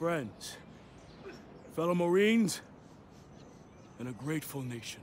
friends, fellow Marines, and a grateful nation.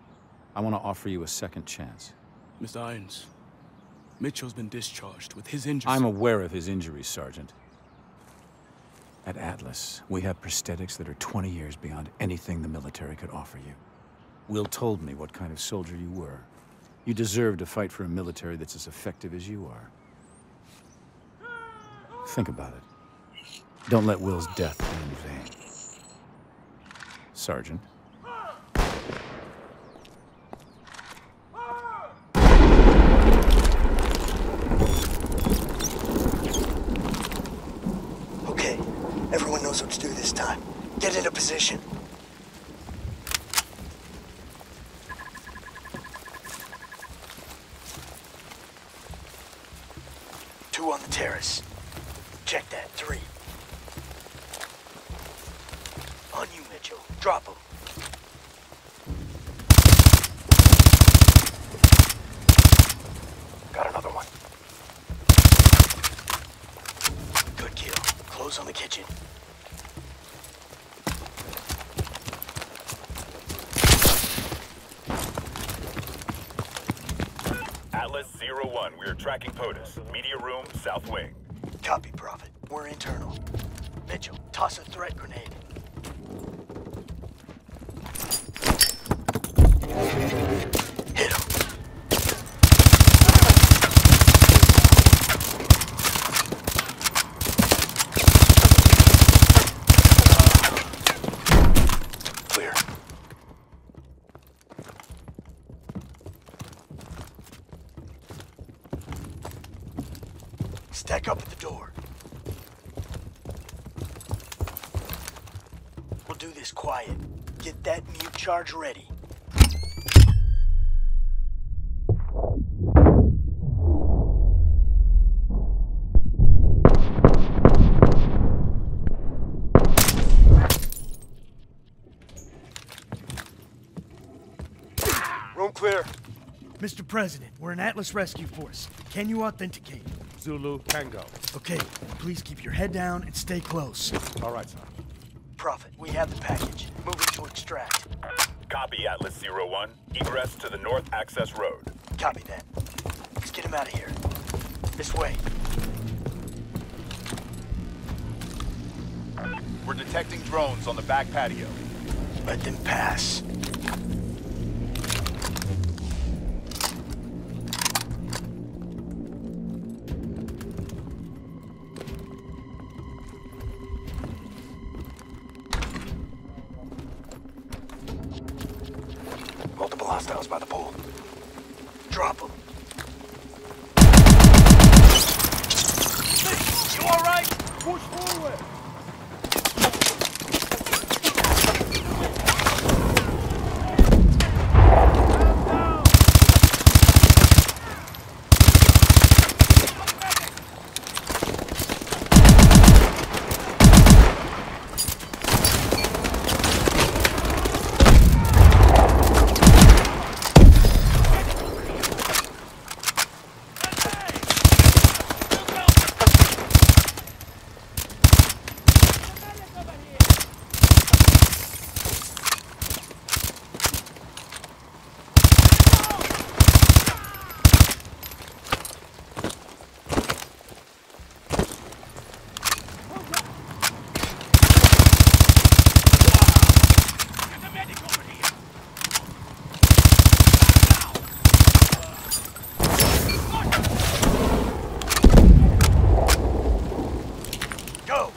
I want to offer you a second chance. Mr. Irons, Mitchell's been discharged with his injuries. I'm aware of his injuries, Sergeant. At Atlas, we have prosthetics that are 20 years beyond anything the military could offer you. Will told me what kind of soldier you were. You deserve to fight for a military that's as effective as you are. Think about it. Don't let Will's death be in vain. Sergeant. Okay, this time. Get into position. Two on the terrace. Check that, three. On you, Mitchell. Drop him. 1, we are tracking POTUS. Media room, south wing. Copy, Prophet. We're internal. Mitchell, toss a threat grenade. Mute charge ready. Room clear. Mr. President, we're an Atlas Rescue Force. Can you authenticate? Zulu Tango. Okay, please keep your head down and stay close. All right, sir. Prophet, we have the package. Moving to extract. Copy, Atlas Zero One. Egress to the North Access Road. Copy that. Let's get him out of here. This way. We're detecting drones on the back patio. Let them pass.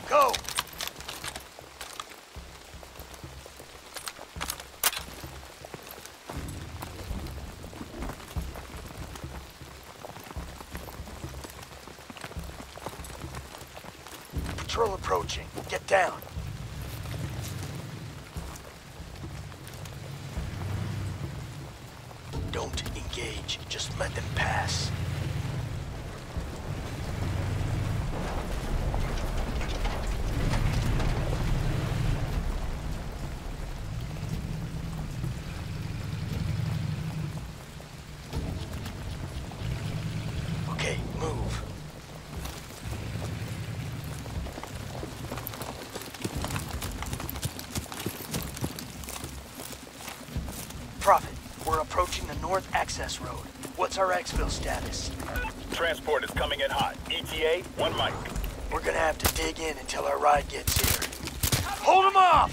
Go! Patrol approaching. Get down. Don't engage. Just let them pass. Okay, move. Prophet, we're approaching the North Access Road. What's our exfil status? Transport is coming in hot. ETA, one mic. We're gonna have to dig in until our ride gets here. Hold them off!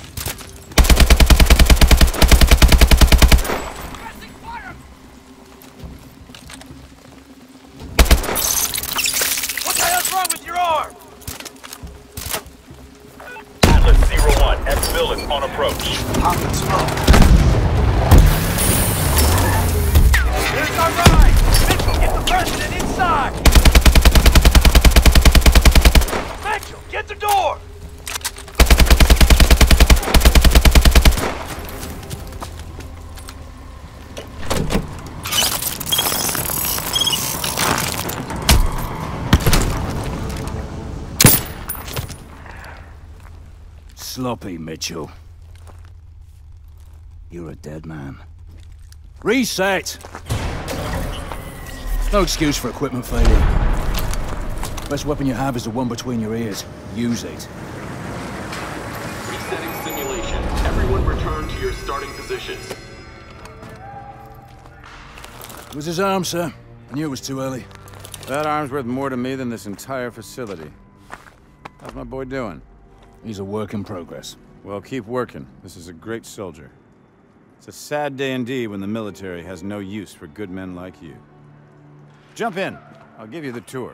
What the hell's wrong with your arm? Atlas Zero One. Exfil is on approach. Popping smoke. Here's our ride! Mitchell, get the president inside! Mitchell, get the door! Sloppy, Mitchell. You're a dead man. Reset! No excuse for equipment failure. Best weapon you have is the one between your ears. Use it. Resetting simulation. Everyone return to your starting positions. It was his arm, sir. I knew it was too early. That arm's worth more to me than this entire facility. How's my boy doing? He's a work in progress. Well, keep working. This is a great soldier. It's a sad day indeed when the military has no use for good men like you. Jump in. I'll give you the tour.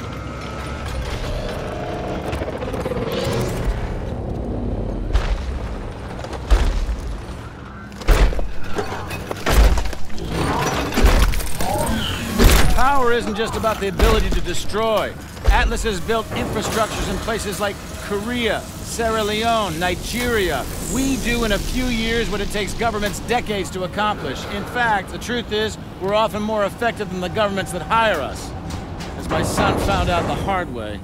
Isn't just about the ability to destroy. Atlas has built infrastructures in places like Korea, Sierra Leone, Nigeria. We do in a few years what it takes governments decades to accomplish. In fact, the truth is, we're often more effective than the governments that hire us. As my son found out the hard way.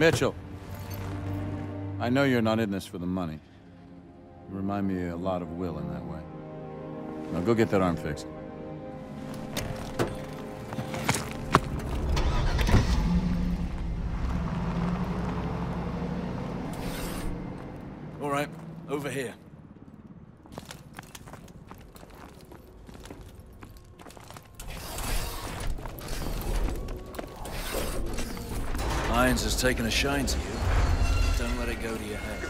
Mitchell. I know you're not in this for the money. You remind me a lot of Will in that way. Now go get that arm fixed. All right, over here. Irons has taken a shine to you. Don't let it go to your head.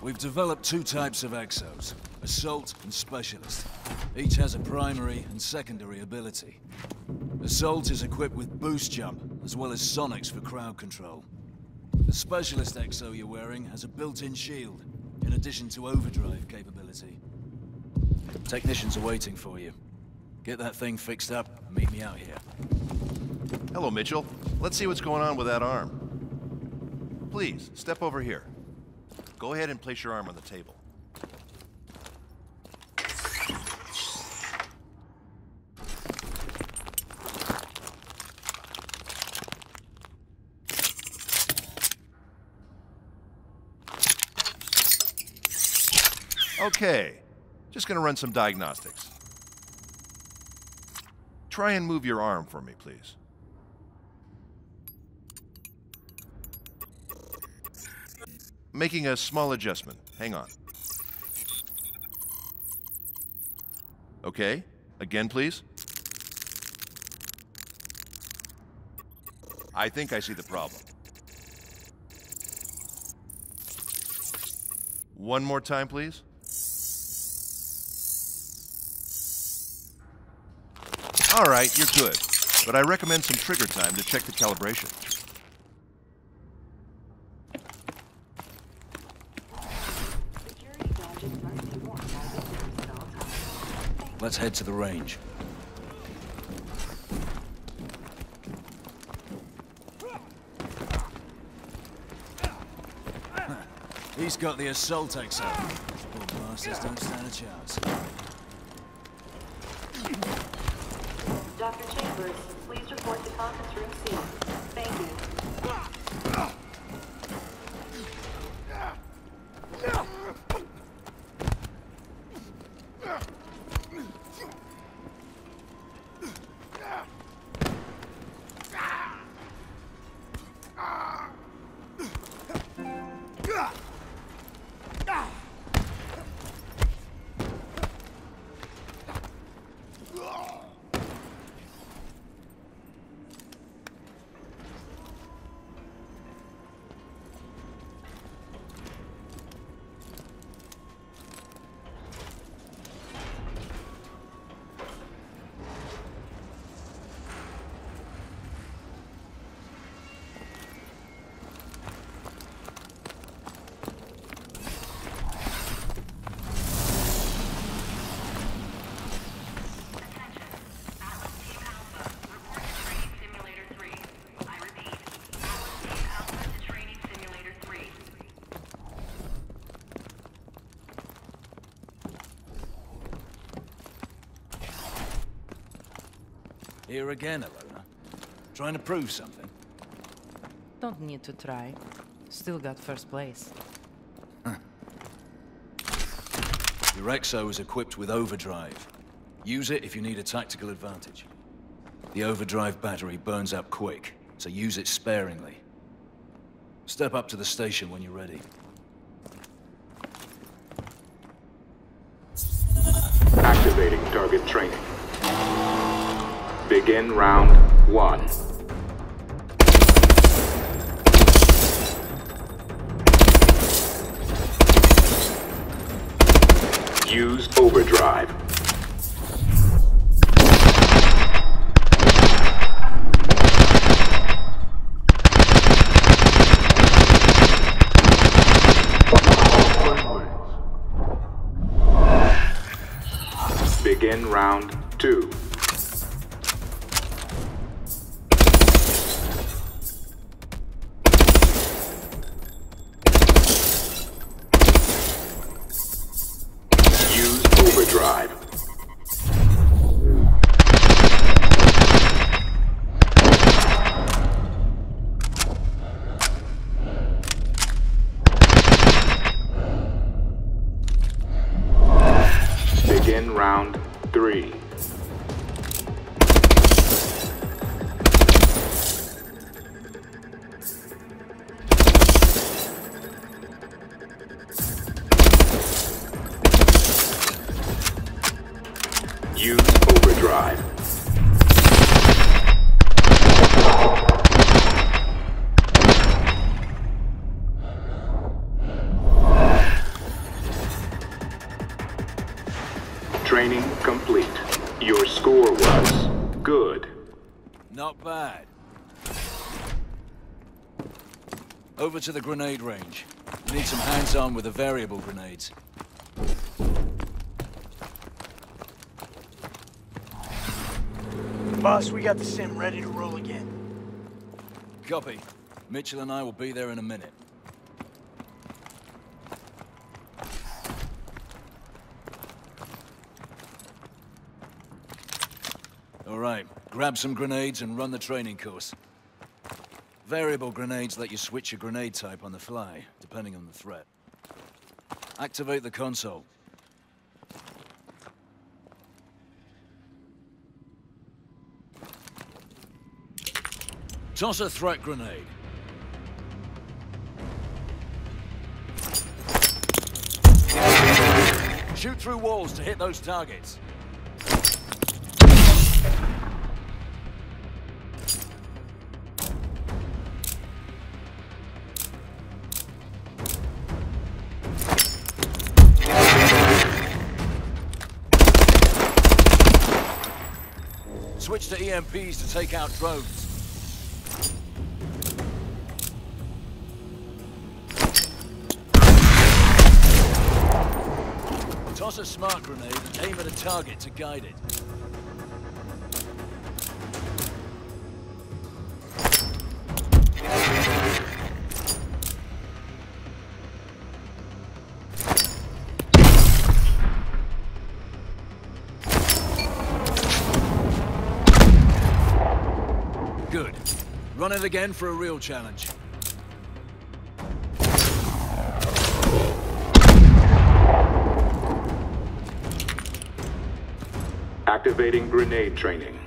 We've developed two types of exos, Assault and Specialist. Each has a primary and secondary ability. Assault is equipped with boost jump, as well as sonics for crowd control. The Specialist exo you're wearing has a built-in shield, in addition to overdrive capability. Technicians are waiting for you. Get that thing fixed up and meet me out here. Hello, Mitchell. Let's see what's going on with that arm. Please, step over here. Go ahead and place your arm on the table. Okay, just gonna run some diagnostics. Try and move your arm for me, please. Making a small adjustment. Hang on. Okay, again, please. I think I see the problem. One more time, please. All right, you're good. But I recommend some trigger time to check the calibration. Let's head to the range. He's got the assault exo. Poor bastards don't stand a chance. Dr. Chambers, please report to conference room C. Here again, Ilona. Trying to prove something? Don't need to try. Still got first place. Your Exo is equipped with overdrive. Use it if you need a tactical advantage. The overdrive battery burns up quick, so use it sparingly. Step up to the station when you're ready. Activating target training. Begin round one. Use overdrive. Begin round three. Over to the grenade range. We need some hands-on with the variable grenades. Boss, we got the sim ready to roll again. Copy. Mitchell and I will be there in a minute. All right, grab some grenades and run the training course. Variable grenades let you switch your grenade type on the fly, depending on the threat. Activate the console. Toss a threat grenade. Shoot through walls to hit those targets. Switch to EMPs to take out drones. Toss a smart grenade and aim at a target to guide it. Again for a real challenge. Activating grenade training.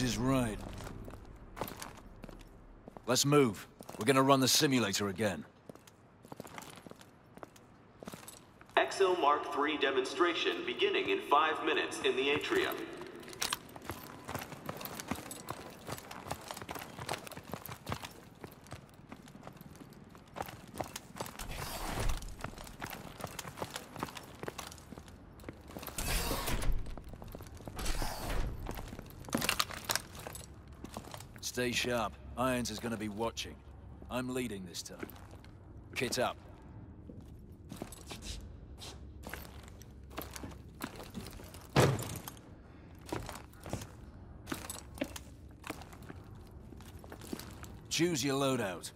Is right. Let's move. We're gonna run the simulator again. Exo Mark III demonstration beginning in five minutes in the atrium. Stay sharp. Irons is gonna be watching. I'm leading this time. Kit up. Choose your loadout.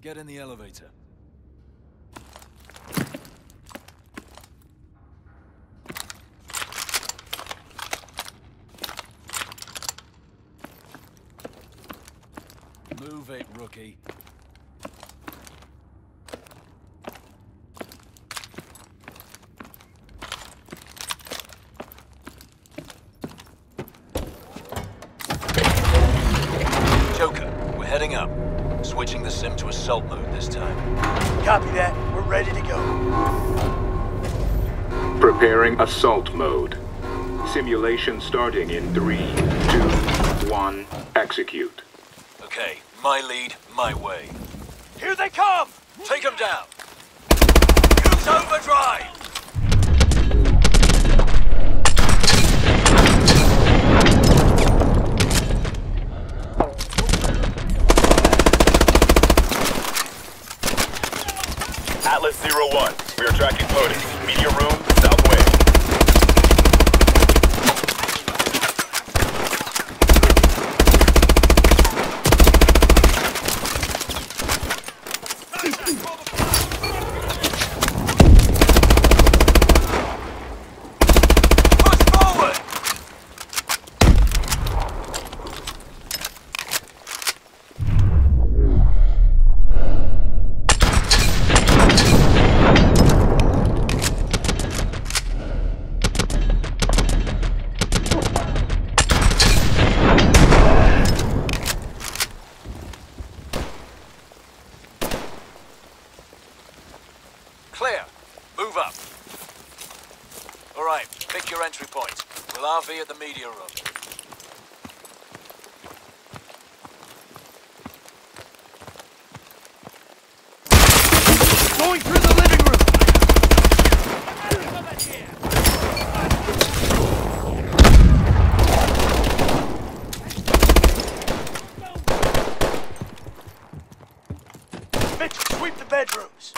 Get in the elevator. Move it, rookie. Joker, we're heading up. Switching the sim to assault mode this time. Copy that. We're ready to go. Preparing assault mode. Simulation starting in three, two, one, execute. Okay, my lead, my way. Here they come! Take them down! Use overdrive! Atlas Zero One, we are tracking POTUS. Media room, south wing. Push forward! Clear. Move up. All right, pick your entry point. We'll RV at the media room. Going through the living room! Mitchell, sweep the bedrooms.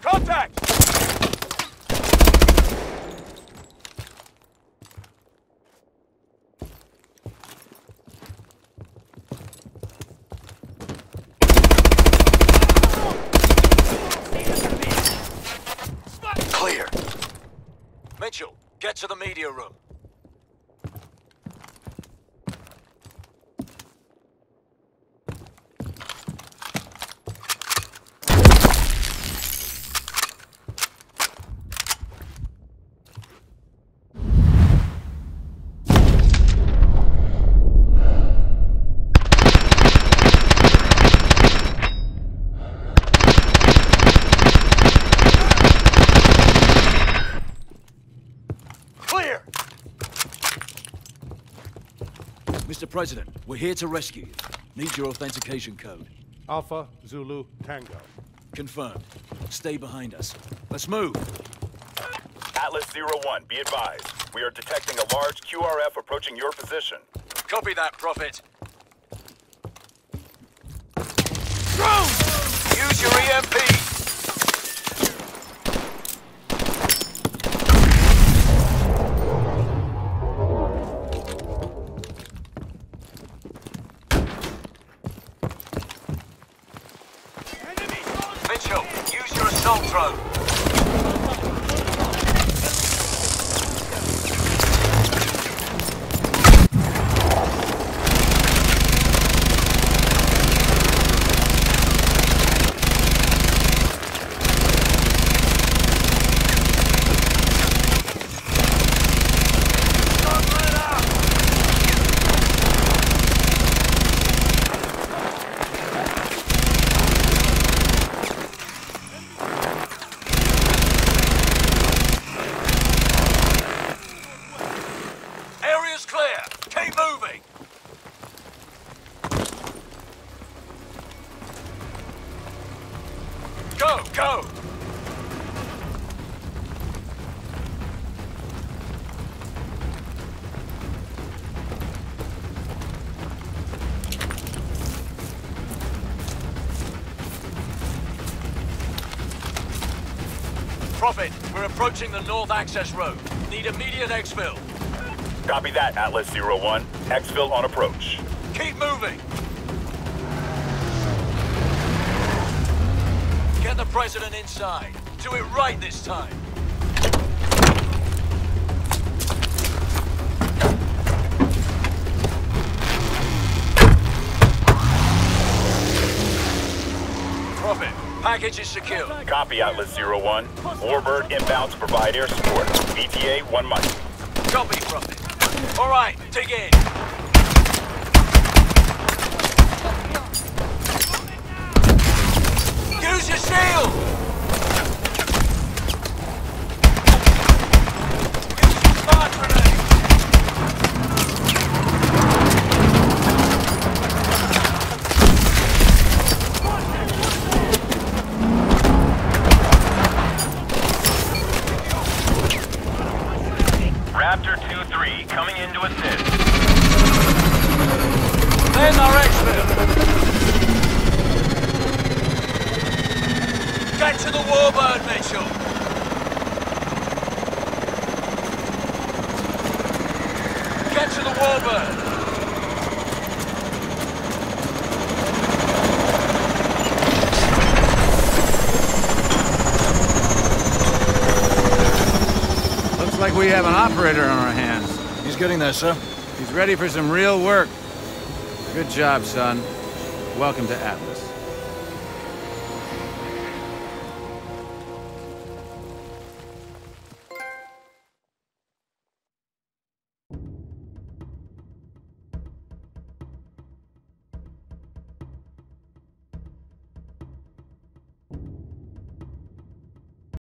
Contact! Clear. Mitchell, get to the media room. Clear! Mr. President, we're here to rescue you. Need your authentication code. Alpha Zulu Tango. Confirmed. Stay behind us. Let's move. Atlas Zero One, be advised. We are detecting a large QRF approaching your position. Copy that, Prophet. Drone! Use your EMP. Prophet, we're approaching the north access road. Need immediate exfil. Copy that, Atlas Zero One. Exfil on approach. Keep moving. Get the president inside. Do it right this time. Package is secure. Copy, Atlas Zero One. Warbird inbound to provide air support. ETA one month. Copy, Prophet. All right, dig in. Use your shield! Then our exfil. Get to the Warbird, Mitchell. Get to the Warbird. Looks like we have an operator on our hands. He's getting there, sir. He's ready for some real work. Good job, son. Welcome to Atlas.